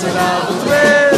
Listen out the twist.